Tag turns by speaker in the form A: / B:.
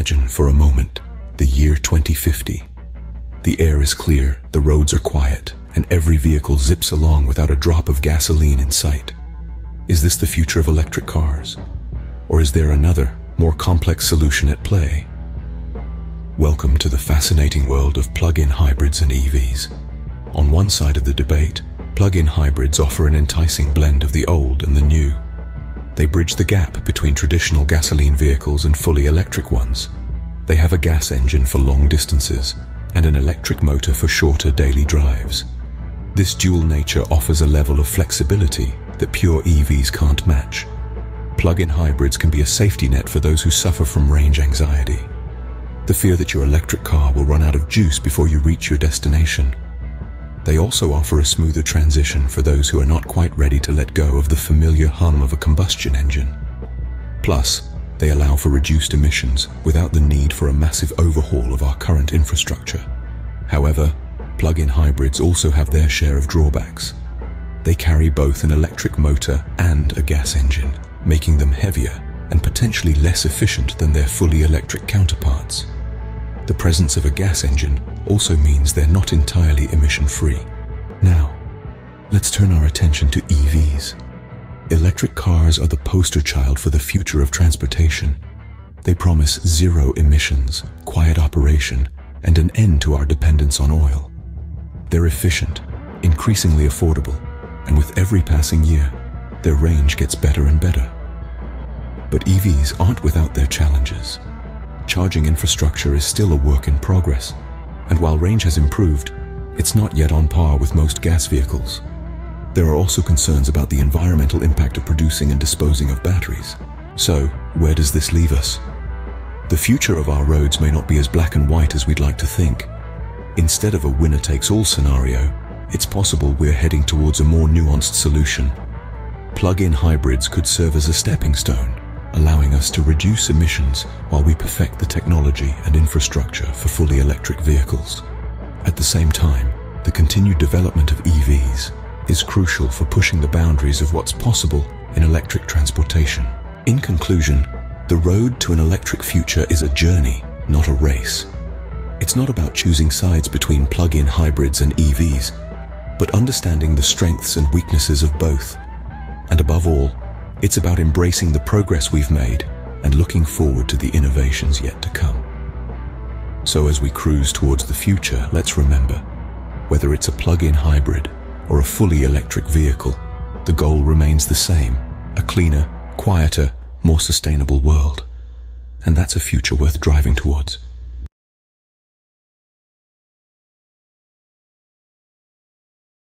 A: Imagine for a moment the year 2050. The air is clear, the roads are quiet, and every vehicle zips along without a drop of gasoline in sight. Is this the future of electric cars? Or is there another, more complex solution at play? Welcome to the fascinating world of plug-in hybrids and EVs. On one side of the debate, plug-in hybrids offer an enticing blend of the old and the new. They bridge the gap between traditional gasoline vehicles and fully electric ones. They have a gas engine for long distances and an electric motor for shorter daily drives. This dual nature offers a level of flexibility that pure EVs can't match. Plug-in hybrids can be a safety net for those who suffer from range anxiety. The fear that your electric car will run out of juice before you reach your destination. They also offer a smoother transition for those who are not quite ready to let go of the familiar hum of a combustion engine. Plus, they allow for reduced emissions without the need for a massive overhaul of our current infrastructure. However, plug-in hybrids also have their share of drawbacks. They carry both an electric motor and a gas engine, making them heavier and potentially less efficient than their fully electric counterparts. The presence of a gas engine also means they're not entirely emission-free. Now, let's turn our attention to EVs. Electric cars are the poster child for the future of transportation. They promise zero emissions, quiet operation, and an end to our dependence on oil. They're efficient, increasingly affordable, and with every passing year, their range gets better and better. But EVs aren't without their challenges. Charging infrastructure is still a work in progress, and while range has improved, it's not yet on par with most gas vehicles. There are also concerns about the environmental impact of producing and disposing of batteries. So, where does this leave us? The future of our roads may not be as black and white as we'd like to think. Instead of a winner-takes-all scenario, it's possible we're heading towards a more nuanced solution. Plug-in hybrids could serve as a stepping stone, allowing us to reduce emissions while we perfect the technology and infrastructure for fully electric vehicles. At the same time, the continued development of EVs is crucial for pushing the boundaries of what's possible in electric transportation. In conclusion, the road to an electric future is a journey, not a race. It's not about choosing sides between plug-in hybrids and EVs, but understanding the strengths and weaknesses of both. And above all, it's about embracing the progress we've made and looking forward to the innovations yet to come. So as we cruise towards the future, let's remember, whether it's a plug-in hybrid or a fully electric vehicle, the goal remains the same, a cleaner, quieter, more sustainable world. And that's a future worth driving towards.